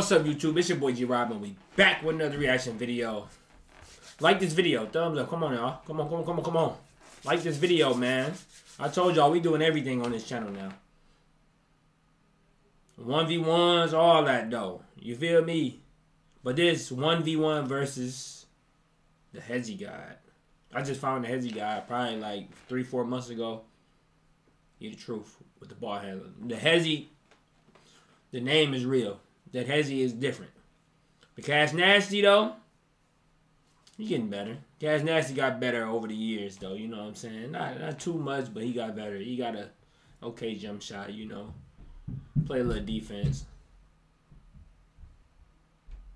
What's up, YouTube? It's your boy G Robin. We back with another reaction video. Like this video. Thumbs up. Come on, y'all. Come on, come on, come on, come on. Like this video, man. I told y'all we doing everything on this channel now. 1v1s, all that, though. You feel me? But this 1v1 versus the Hezi God. I just found the Hezi guy probably like three, four months ago. You the truth with the ball handler. The Hezi, the name is real. That Hezi is different. But Cash Nasty though, he getting better. Cash Nasty got better over the years though. You know what I'm saying? Not not too much, but he got better. He got a okay jump shot. You know, play a little defense.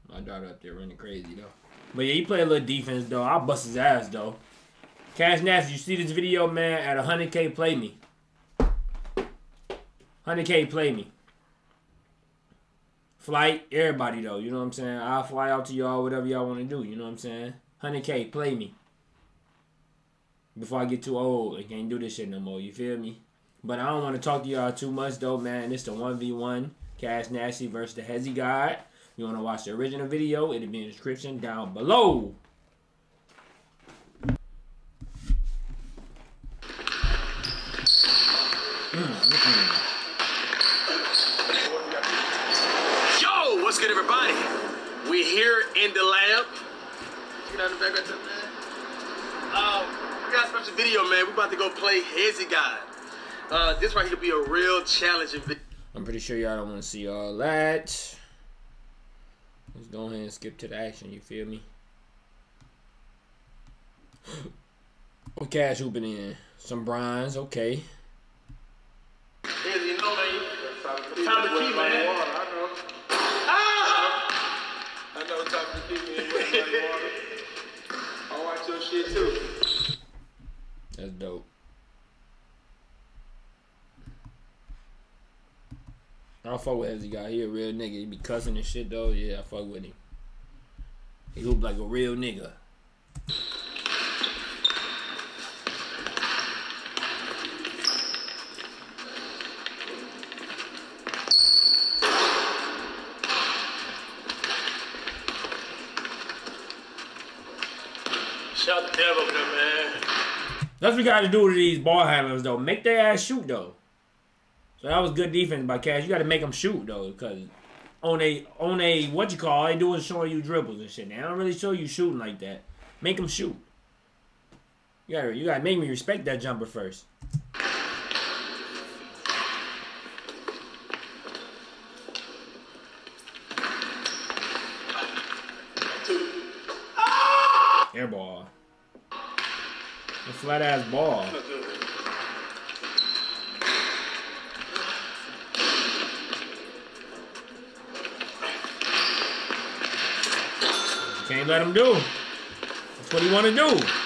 My daughter up there running crazy though. But yeah, he play a little defense though. I'll bust his ass though. Cash Nasty, you see this video, man? At 100k, play me. 100k, play me. Flight, everybody though. You know what I'm saying? I'll fly out to y'all, whatever y'all want to do. You know what I'm saying? 100k, play me. Before I get too old and can't do this shit no more. You feel me? But I don't want to talk to y'all too much though, man. It's the 1v1 Cash Nasty versus the Hezi God. You want to watch the original video, it'll be in the description down below. Mm, Yo, what's good, everybody? We're here in the lab. The back right there, man. Um, we got a special video, man. We about to go play Hezi God. Uh, this right here be a real challenging video. I'm pretty sure y'all don't want to see all that. Let's go ahead and skip to the action, you feel me? What cash hooping in? Some bronze, okay. You know, man. Time to man. Shit too. That's dope. I fuck with Hezi guy. He a real nigga. He be cussing and shit though. Yeah, I fuck with him. He hoop like a real nigga. Man. That's what we got to do to these ball handlers though. Make their ass shoot though. So that was good defense by Cash. You got to make them shoot though, because on a on a what you call all they do is showing you dribbles and shit. They don't really show you shooting like that. Make them shoot. You gotta you gotta make me respect that jumper first. Ball. Can't let him do. That's what he want to do.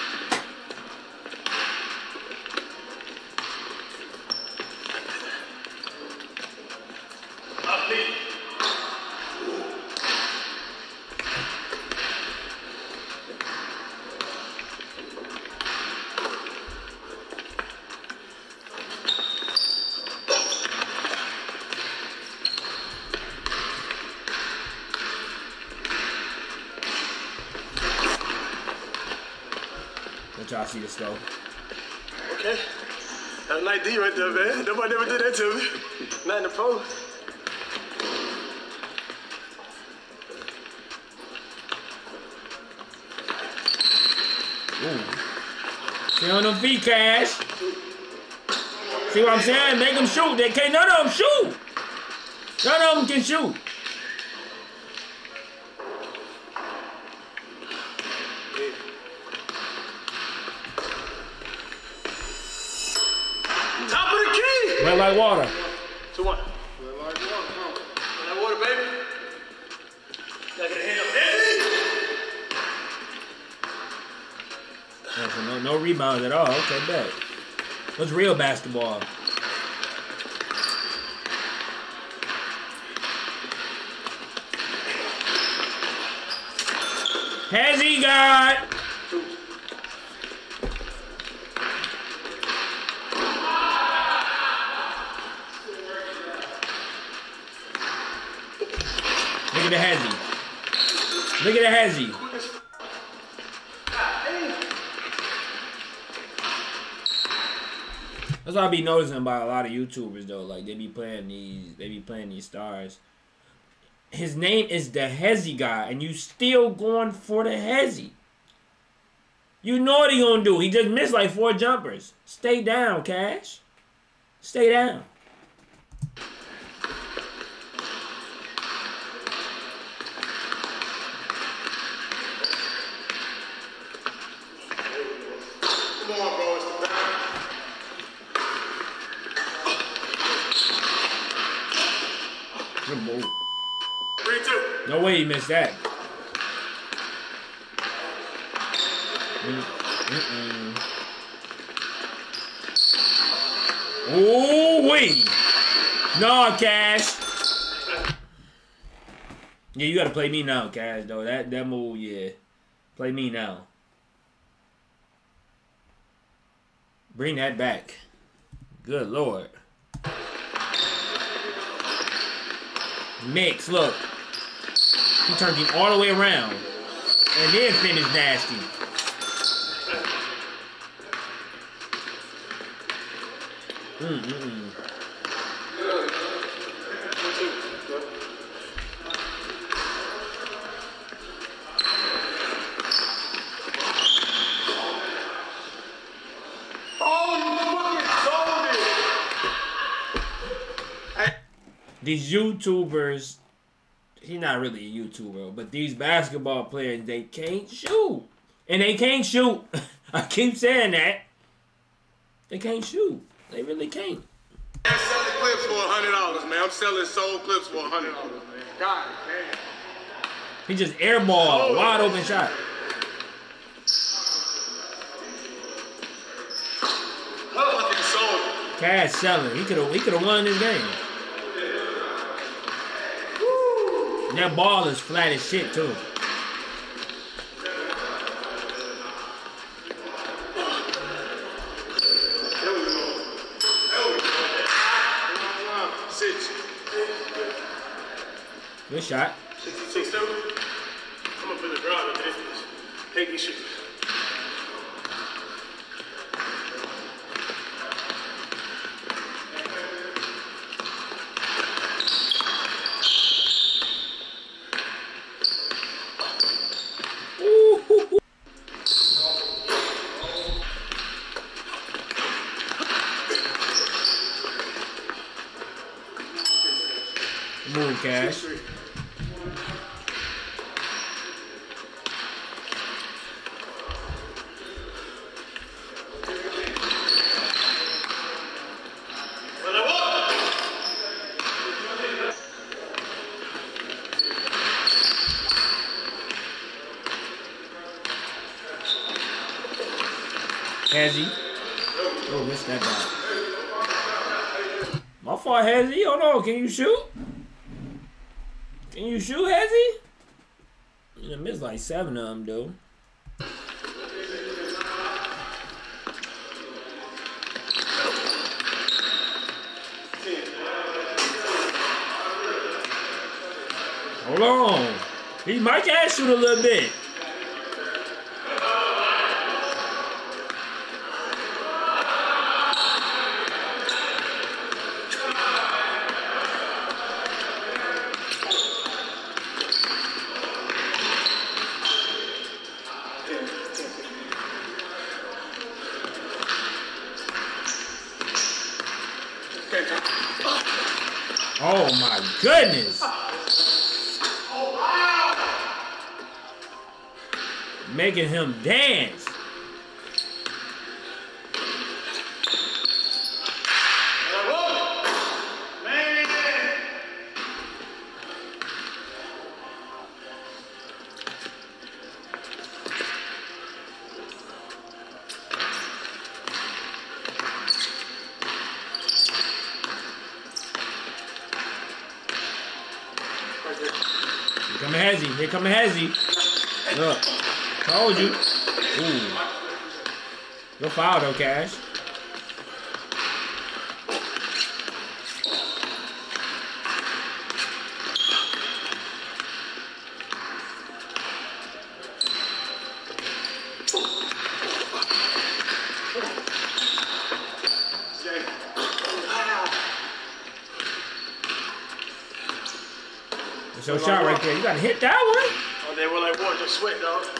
Let y'all see this though. Okay. That's a nice D right there, man. Nobody ever did that to me. Not in the. Ooh. See on them feet, Cash. See what I'm saying? Make them shoot. They can't. None of them shoot. None of them can shoot. Top of the key. Red like water. Two one. Feel like water, huh? That water, baby. Gotta get a hand up. Hey! Yeah, so no, no rebounds at all. Okay, bet. What's real basketball? Hezi God? Nigga at the hezi. Look at the hezi. That's what I be noticing about a lot of YouTubers though. Like they be playing these, they be playing these stars. His name is the Hezi guy, and you still going for the Hezi. You know what he gonna do. He just missed like four jumpers. Stay down, Cash. Stay down. Way that. Mm, mm-mm. Ooh wee. No, Cash. Yeah, you gotta play me now, Cash. Though that that move, yeah, play me now. Bring that back. Good lord. Mix, look. He turned him all the way around. And then finished nasty. Oh, you sold it. These YouTubers, he's not really a YouTuber, but these basketball players, they can't shoot. And they can't shoot. I keep saying that. They can't shoot. They really can't. I'm selling clips for hundred dollars, man. I'm selling sold clips for hundred dollars, man. God damn. He just airball, wide open shot. Fucking sold it. Cash selling. He could have he could have won this game. That ball is flat as shit too. Good shot. Move, Cash. Hezi. Oh, missed that guy. My fault, Hezi. Hold on. Can you shoot? 27 of them, though. Hold on. He might ask you a little bit. Making him dance. Here come Hezi. Here come Hezi. Told you. Ooh. Good foul though, Cash. It's your shot right there. You gotta hit that one. Oh, they were like, "What? Just sweat, dog."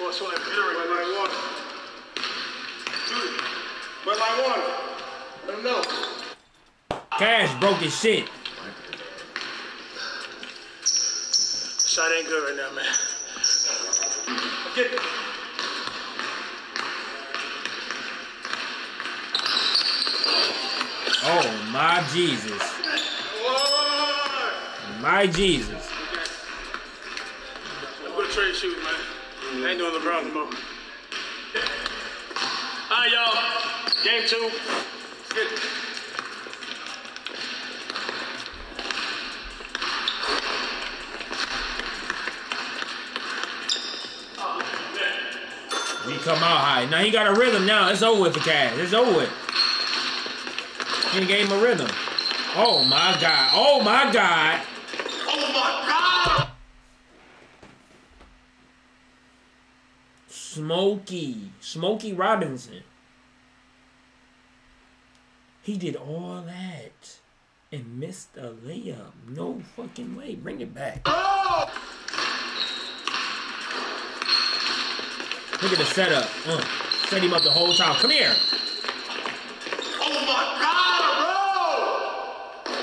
Like bitter But right like now. water. Dude, like water. Let him know. Cash broke his shit. Shot ain't good right now, man. It. Oh my Jesus. My Jesus. I'm gonna trade shoes, man. I ain't doing LeBron no. All right, y'all. Game two. It. He come out high. Now he got a rhythm now. It's over with the Cash. It's over with. He gave him a rhythm. Oh my God. Oh my God. Smokey. Smokey Robinson. He did all that and missed a layup. No fucking way. Bring it back. Look at the setup. Uh, set him up the whole time. Come here. Oh my God, bro!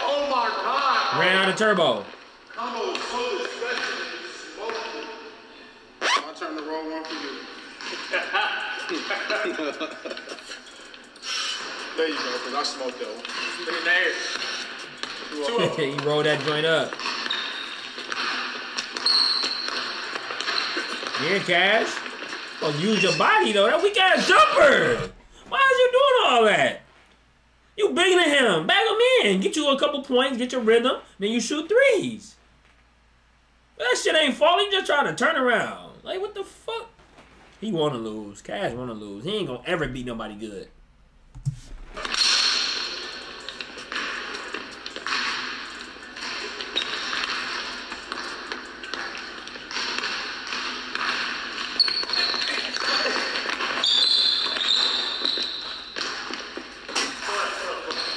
Oh my God! Ran out of turbo. I'm so disgusted and smoky. My turn to roll for you. there you go, because I smoked that one. Look at that. Two of them. rolled that joint up. Here, Cash. Oh, use your body though. That weak ass jumper. Why is you doing all that? You bigger than him. Bag him in. Get you a couple points. Get your rhythm. Then you shoot threes. That shit ain't falling. You just trying to turn around. Like what the fuck? He want to lose. Cash want to lose. He ain't gonna ever beat nobody good.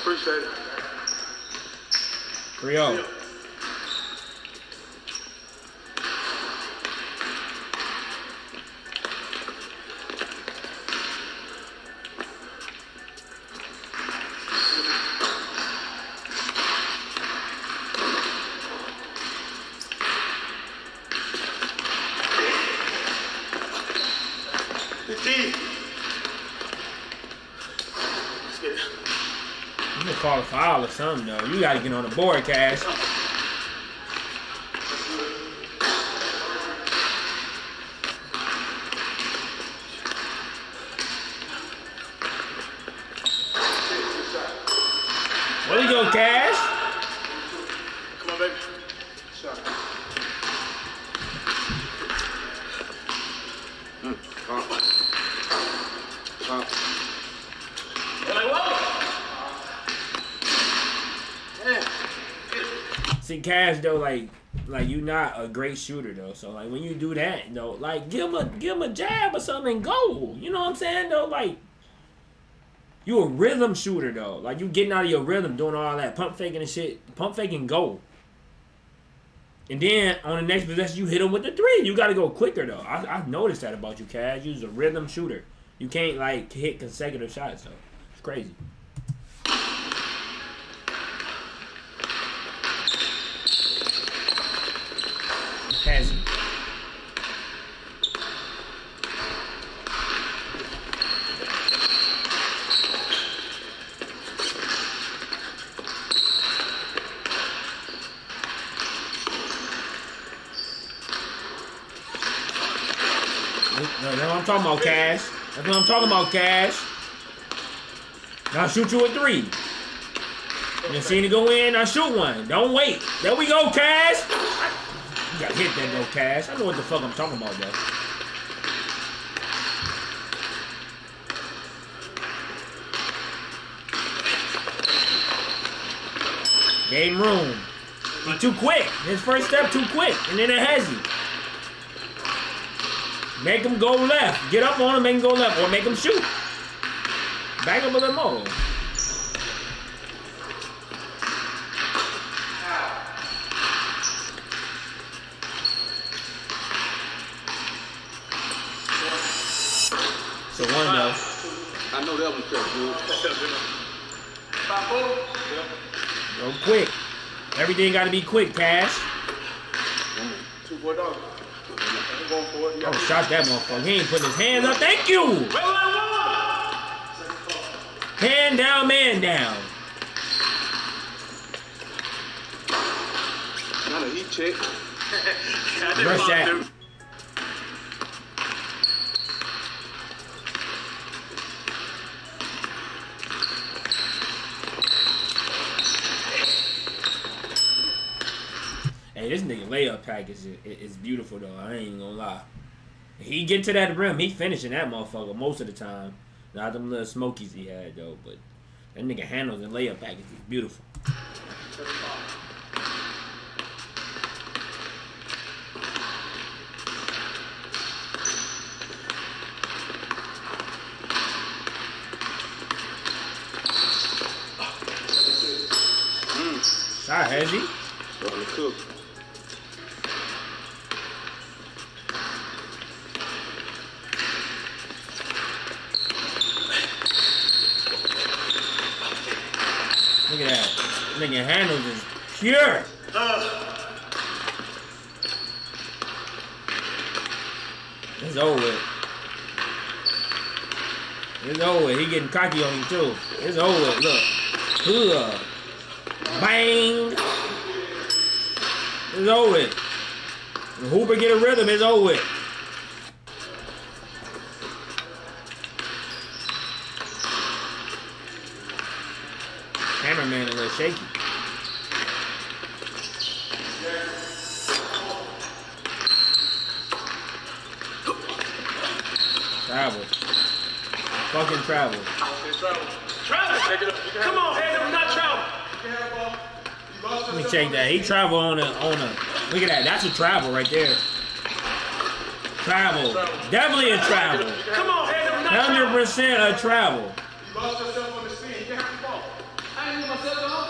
Appreciate it. 3 something though. You gotta get on the board, Cash. Cash though, like, like you not a great shooter though. So like when you do that though, like give him a give him a jab or something and go. You know what I'm saying though? Like you a rhythm shooter though. Like you getting out of your rhythm, doing all that pump faking and shit. Pump faking go. And then on the next possession, you hit him with the three. You got to go quicker though. I, I've noticed that about you, Cash. You're a rhythm shooter. You can't like hit consecutive shots though. It's crazy. Has he? No, that's what I'm talking about, Cash. That's what I'm talking about, Cash. Now shoot you a three. You seen it go in, now shoot one. Don't wait. There we go, Cash. You gotta hit that though, Cash. I know what the fuck I'm talking about, though. Game room. Too quick. His first step too quick, and then it has he. Make them go left. Get up on them, make them go left, or make them shoot. Back up a little more. So one down. I know that one's tough, dude. Go quick. Everything got to be quick, Cash. Two, four dollars. Oh, shot that motherfucker. He ain't putting his hands up. Thank you. Hand down, man down. Not a heat check. Rush that. Hey, this nigga layup package is, is beautiful though. I ain't even gonna lie. He get to that rim, he finishing that motherfucker most of the time. Not them little smokies he had though, but that nigga handles the layup package is beautiful. Look at that. Nigga handles is pure. It's over. It's over. He getting cocky on him too. It's over. Look. Ugh. Bang. It's over with. Hooper get a rhythm, it's over. Shaky. Travel. Fucking travel. Travis, come on, head up, not travel. Let me check that. He travel on a on a. Look at that. That's a travel right there. Travel. Definitely a travel. Come on, head up, not 100% a travel. You lost yourself on the scene. You can have the ball. I ain't myself on.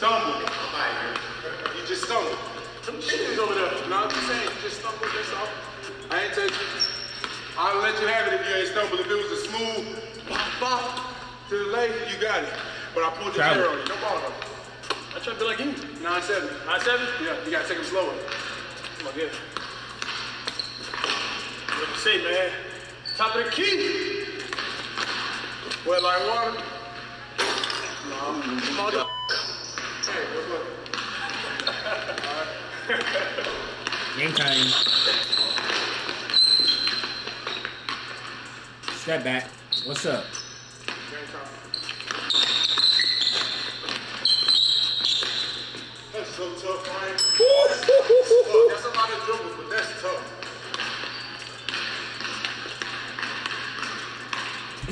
Stumbled. You just stumbled. Some chickens over there. No, I'm just saying, you just stumbled, that's all. I ain't take you. I'll let you have it if you ain't stumbled. If it was a smooth bop, bop to the leg, you got it. But I pulled the Travel. chair on you. No ball though. I try to be like you. 9-7. Nine seven. Yeah, you gotta take him slower. Come on, good. What you say, man? Top of the key. Wet like water. Come on, dog. Hey, what's up? Game time. Step back. What's up? That's so tough. Look, that's a lot of dribbles, but that's tough.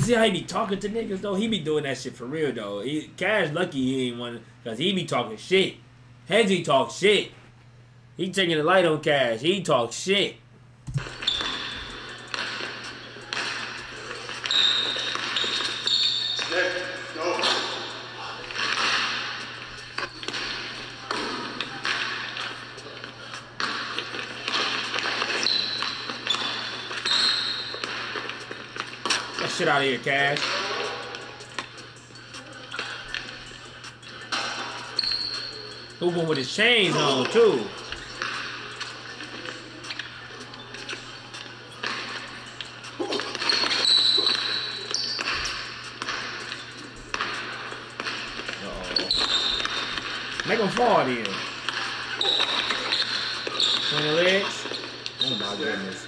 See how he be talking to niggas though? He be doing that shit for real though. He, Cash lucky he ain't one cause he be talking shit. Hezi talk shit. He taking the light on Cash. He talk shit. Out of here, Cash. Hooping with his chains on too. Make him fall then. Swing the legs. Oh my goodness.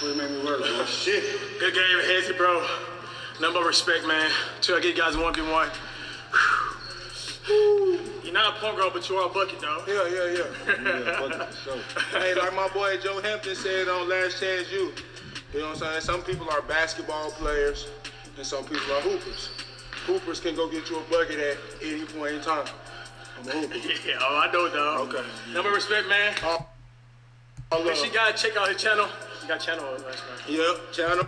What made me work, bro? Shit. Good game, Hezi, bro. Number respect, man. Till I get you guys one v one. You're not a point guard, but you are a bucket, dog. Yeah, yeah, yeah. yeah fuck it, for sure. Hey, like my boy Joe Hampton said on Last Chance U. you know what I'm saying? Some people are basketball players and some people are hoopers. Hoopers can go get you a bucket at any point in time. I'm a hooper. Yeah, oh, I know, dog. Okay. Number respect, man. Make love. sure you guys check out his channel. You got channel on last night. Yep, channel.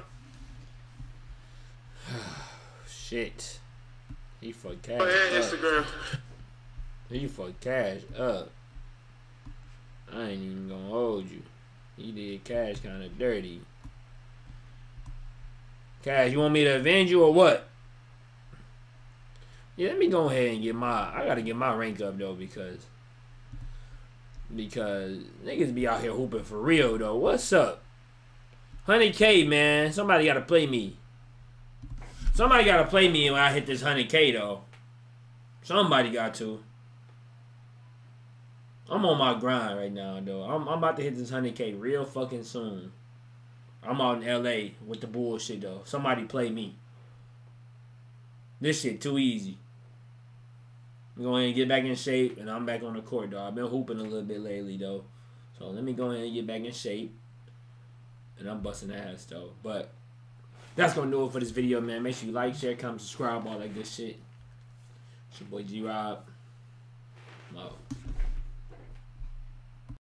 Shit. He fucked cash. And up. Instagram. He fucked cash up. I ain't even gonna hold you. He did Cash kind of dirty. Cash, you want me to avenge you or what? Yeah, let me go ahead and get my. I gotta get my rank up though because because niggas be out here hooping for real though. What's up? 100k man, somebody gotta play me. Somebody gotta play me when I hit this 100k though. Somebody got to. I'm on my grind right now though. I'm, I'm about to hit this 100k real fucking soon. I'm out in LA with the bullshit though. Somebody play me. This shit too easy. I'm going to get back in shape, and I'm back on the court, though. I've been hooping a little bit lately, though. So let me go ahead and get back in shape. And I'm busting ass, though. But that's to do it for this video, man. Make sure you like, share, comment, subscribe, all that good shit. It's your boy G-Rob. Love.